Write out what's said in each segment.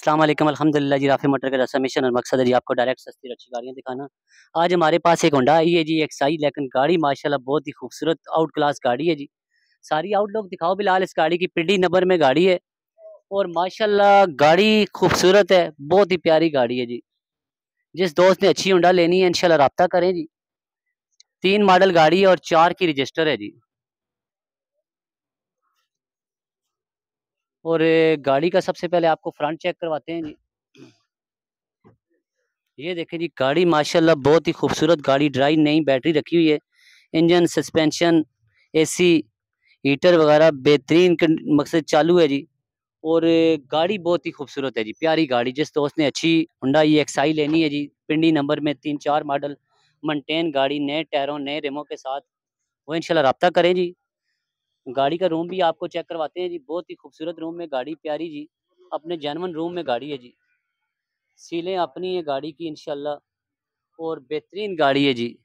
अस्सलाम वालेकुम अल्हम्दुलिल्लाह जी राफी मोटर का रसा मिशन और मकसद है जी आपको डायरेक्ट सस्ती अच्छी गाड़ियाँ दिखाना। आज हमारे पास एक होंडा आई है जी, एक साई लेकिन गाड़ी, माशाल्लाह बहुत ही खूबसूरत आउट क्लास गाड़ी है जी। सारी आउटलुक दिखाओ बिलाल, इस गाड़ी की पिंडी नंबर में गाड़ी है। और माशाल्लाह गाड़ी खूबसूरत है, बहुत ही प्यारी गाड़ी है जी। जिस दोस्त ने अच्छी होंडा लेनी है इनशाला रब्ता करें जी। तीन मॉडल गाड़ी है और चार की रजिस्टर है जी। और गाड़ी का सबसे पहले आपको फ्रंट चेक करवाते हैं, जी। ये देखें जी, गाड़ी माशाल्लाह बहुत ही खूबसूरत गाड़ी ड्राई नई, बैटरी रखी हुई है, इंजन सस्पेंशन एसी हीटर वगैरह, बेहतरीन मकसद चालू है जी। और गाड़ी बहुत ही खूबसूरत है जी, प्यारी गाड़ी, जिस दोस्त ने अच्छी हुडा ये एक्साई लेनी है जी, पिंडी नंबर में तीन चार मॉडल मनटेन गाड़ी, नए टायरों नए रेमों के साथ, वो इनशाला रब्ता करें जी। गाड़ी का रूम भी आपको चेक करवाते हैं जी, बहुत ही खूबसूरत रूम में गाड़ी प्यारी जी, अपने जैनवन रूम में गाड़ी है जी। सीलें अपनी है गाड़ी की इनशाला और बेहतरीन गाड़ी है जी।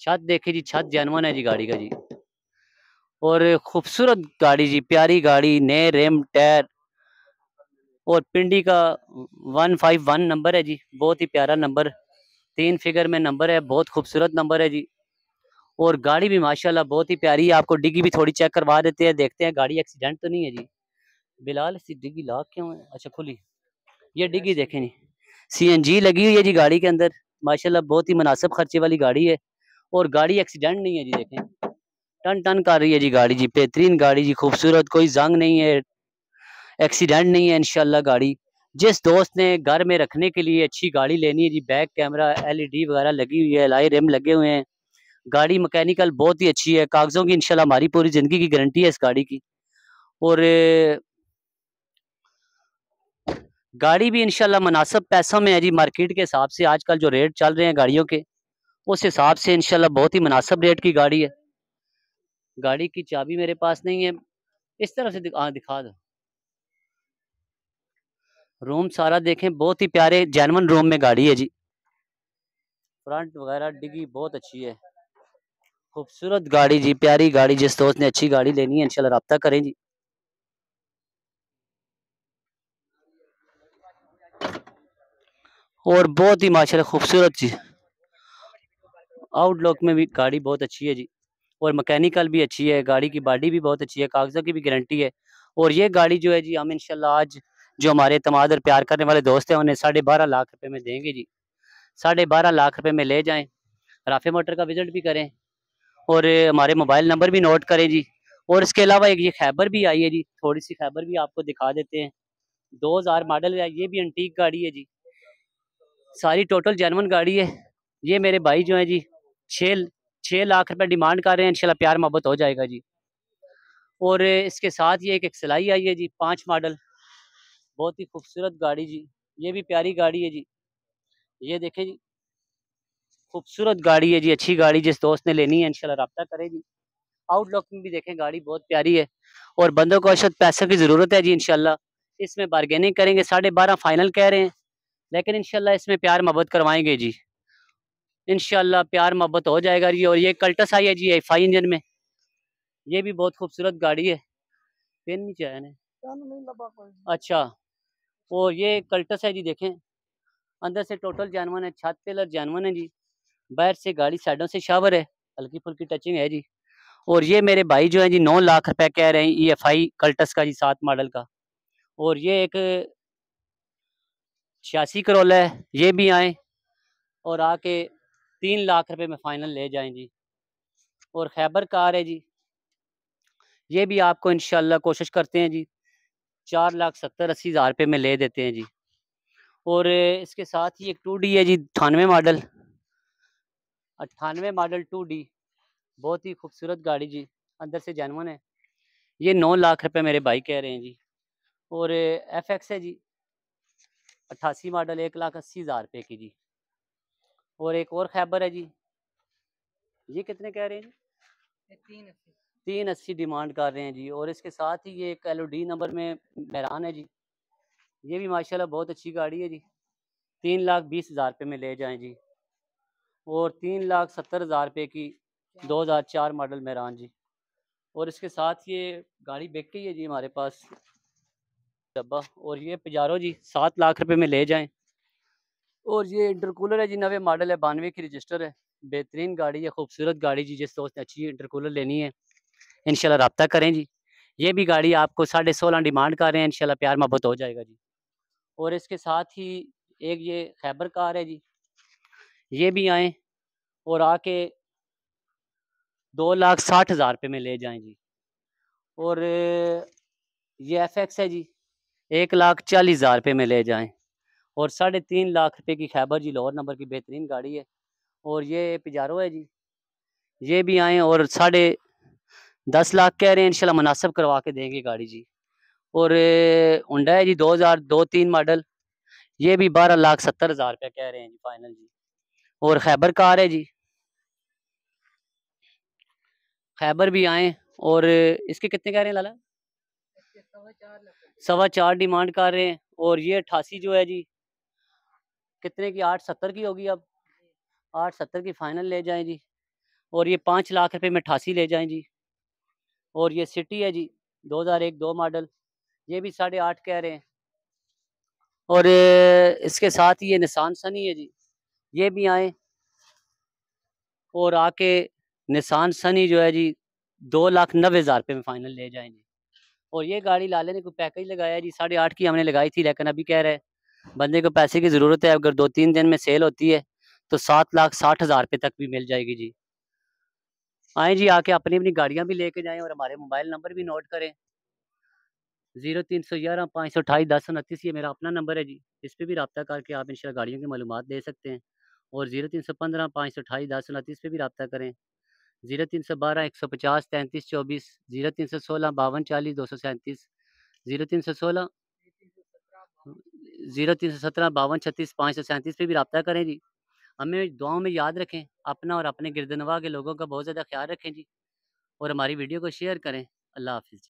छत देखे जी, छत जैनवन है जी गाड़ी का जी। और खूबसूरत गाड़ी जी, प्यारी गाड़ी, नए रेम, टायर, और पिंडी का वन फाइव वन नंबर है जी, बहुत ही प्यारा नंबर, तीन फिगर में नंबर है, बहुत खूबसूरत नंबर है जी। और गाड़ी भी माशाल्लाह बहुत ही प्यारी है। आपको डिग्गी भी थोड़ी चेक करवा देते हैं, देखते हैं। गाड़ी एक्सीडेंट तो नहीं है जी। बिलाल सी डिग्गी लाख क्यों है? अच्छा खुली। ये डिग्गी देखें नहीं सीएनजी लगी हुई है जी गाड़ी के अंदर। माशाल्लाह बहुत ही मुनासिब खर्चे वाली गाड़ी है। और गाड़ी एक्सीडेंट नहीं है जी, देखें। टन टन कर रही है जी गाड़ी जी। बेहतरीन गाड़ी जी। खूबसूरत, कोई जंग नहीं है। एक्सीडेंट नहीं है इनशाला गाड़ी। जिस दोस्त ने घर में रखने के लिए अच्छी गाड़ी लेनी है जी, बैक कैमरा एलईडी वगैरह लगी हुई है लाई रिम लगे हुए हैं। गाड़ी मकैनिकल बहुत ही अच्छी है कागज़ों की इंशाल्लाह हमारी पूरी ज़िंदगी की गारंटी है इस गाड़ी की। और गाड़ी भी इंशाल्लाह मुनासब पैसों में है जी मार्केट के हिसाब से आजकल जो रेट चल रहे हैं गाड़ियों के उस हिसाब से इनशाला बहुत ही मुनासब रेट की गाड़ी है। गाड़ी की चाबी मेरे पास नहीं है इस तरह से दिखा, दिखा दो। रूम सारा देखें बहुत ही प्यारे जैनवन रूम में गाड़ी है जी। फ्रंट वगैरह डिगी बहुत अच्छी है। खूबसूरत गाड़ी जी, प्यारी गाड़ी, जिस दोस्त ने अच्छी गाड़ी लेनी है, इंशाल्लाह रब्ता करें जी। और बहुत ही माशाल्लाह खूबसूरत जी। आउटलुक में भी गाड़ी बहुत अच्छी है जी। और मैकेनिकल भी अच्छी है, गाड़ी की बॉडी भी बहुत अच्छी है, कागज़ों की भी गारंटी है। और ये गाड़ी जो है जी, हम इंशाल्लाह आज जो हमारे तमाद और प्यार करने वाले दोस्त हैं, उन्हें साढ़े बारह लाख रुपए में देंगे जी। साढ़े बारह लाख रुपए में ले जाएँ। राफे मोटर का विज़िट भी करें। और हमारे मोबाइल नंबर भी नोट करें जी। और इसके अलावा एक ये खैबर भी आई है जी, थोड़ी सी खैबर भी आपको दिखा देते हैं। दो हज़ार मॉडल है, ये भी अंटीक गाड़ी है जी। सारी टोटल जैनवन गाड़ी है। ये मेरे भाई जो है जी छः छः लाख रुपए डिमांड कर रहे हैं, इंशाल्लाह प्यार मोहब्बत हो जाएगा जी। और इसके साथ ये एक एक्सलाई आई है जी, पाँच मॉडल। बहुत ही खूबसूरत गाड़ी जी, ये भी प्यारी गाड़ी है जी। ये देखें जी खूबसूरत गाड़ी है जी अच्छी गाड़ी जिस दोस्त ने लेनी है इनशाला रब्ता करे जी आउटलुक में भी देखें गाड़ी बहुत प्यारी है और बंदों को अशद पैसों की ज़रूरत है जी इनशाला इसमें बारगेनिंग करेंगे साढ़े बारह फाइनल कह रहे हैं लेकिन इनशाला इसमें प्यार मोहब्बत करवाएँगे जी। इनशाला प्यार मोहब्बत हो जाएगा जी और ये कल्टस आई है जी एफ़ आई इंजन में। ये भी बहुत खूबसूरत गाड़ी है। पेन नहीं चाहिए अच्छा और ये कल्टस है जी देखें। अंदर से टोटल जानवन है छत पिलर जानवन है जी। बाहर से गाड़ी साइडों से शावर है, हल्की फुल्की टचिंग है जी। और ये मेरे भाई जो है जी, नौ लाख रुपए कह रहे हैं ई एफ़ आई कल्टस का जी, सात मॉडल का। और ये एक छियासी करोला है, ये भी आए और आके तीन लाख रुपए में फाइनल ले जाएँ जी। और खैबर कार है जी, ये भी आपको इनशाला कोशिश करते हैं जी, चार लाख सत्तर अस्सी हज़ार रुपये में ले देते हैं जी। और इसके साथ ही एक टू डी है जी अठानवे मॉडल अट्ठानवे मॉडल टू डी। बहुत ही खूबसूरत गाड़ी जी अंदर से जानवन है। ये नौ लाख रुपए मेरे भाई कह रहे हैं जी। और एफ़ एक्स है जी अट्ठासी मॉडल एक लाख अस्सी हज़ार रुपये की जी। और एक और खैबर है जी ये कितने कह रहे हैं जी? तीन अस्सी तीन अस्सी डिमांड कर रहे हैं जी। और इसके साथ ही ये एक एलओडी नंबर में मैरान है जी। ये भी माशाल्लाह बहुत अच्छी गाड़ी है जी। तीन लाख बीस हज़ार रुपये में ले जाएँ जी। और तीन लाख सत्तर हज़ार रुपये की दो हज़ार चार मॉडल मेहरान जी। और इसके साथ ये गाड़ी बिक गई है जी हमारे पास। डब्बा। और ये पजारो जी सात लाख रुपए में ले जाएँ। और ये इंटरकूलर है जी नवे मॉडल है बानवे की रजिस्टर है। बेहतरीन गाड़ी है खूबसूरत गाड़ी जी जिस दोस्त ने अच्छी इंटरकूलर लेनी है। इनशाला रबता करें जी। ये भी गाड़ी आपको साढ़े सोलह डिमांड कर रहे हैं इनशाला प्यार मोहब्बत हो जाएगा जी। और इसके साथ ही एक ये खैबर कार है जी। ये भी आए। और आके दो लाख साठ हज़ार रुपये में ले जाएँ जी। और ये एफ़ एक्स है जी, एक लाख चालीस हज़ार रुपये में ले जाएँ। और साढ़े तीन लाख रुपए की खैबर जी, लाहौर नंबर की बेहतरीन गाड़ी है। और ये पिजारो है जी, ये भी आए और साढ़े दस लाख कह रहे हैं, इंशाल्लाह मुनासिब करवा के देंगे गाड़ी जी। और उंडा है जी, दो हज़ार दो तीन मॉडल, ये भी बारह लाख सत्तर हज़ार रुपये कह रहे हैं जी, फाइनल जी। और खैबर कार है जी। खैबर भी आए और इसके कितने कह रहे हैं लाला? सवा चार डिमांड कर रहे हैं और ये अट्ठासी जो है जी, कितने की? आठ सत्तर की होगी अब। आठ सत्तर की फाइनल ले जाएँ जी। और ये पाँच लाख रुपए में अठासी ले जाएँ जी। और ये सिटी है जी, दो हज़ार एक, दो मॉडल, ये भी साढ़े आठ कह रहे हैं। और इसके साथ ये निशान सनी है जी। ये भी आए। और आके निशान सनी जो है जी, दो लाख नब्बे हज़ार रुपये में फाइनल ले जाएँगे। और ये गाड़ी लाले ने कोई पैकेज लगाया जी, साढ़े आठ की हमने लगाई थी, लेकिन अभी कह रहे हैं, बंदे को पैसे की ज़रूरत है, अगर दो तीन दिन में सेल होती है तो सात लाख साठ हज़ार रुपये तक भी मिल जाएगी जी। आए जी, आके अपनी अपनी गाड़ियाँ भी लेके जाएँ और हमारे मोबाइल नंबर भी नोट करें। ज़ीरो तीन सौ ग्यारह, पाँच सौ अठाईस दस उनतीस, ये मेरा अपना नंबर है जी। इस पर भी रब्ता करके आप इन गाड़ियों की मालूम दे सकते हैं। और ज़ीरो तीन सौ पंद्रह, पाँच सौ अठाईस दस उनतीस पर भी रब्ता करें। ज़ीरो तीन सौ बारह, एक सौ पचास, तैंतीस, चौबीस, ज़ीरो तीन सौ सोलह, बावन, चालीस, दो सौ सैंतीस, ज़ीरो तीन सौ सोलह, ज़ीरो तीन सौ सत्रह, बावन, छत्तीस, पाँच सौ सैंतीस पर भी रब्ता करें जी। हमें दुआओं में याद रखें, अपना और अपने गिरदनवा के लोगों का बहुत ज़्यादा ख्याल रखें जी और हमारी वीडियो को शेयर करें। अल्लाह हाफिज़।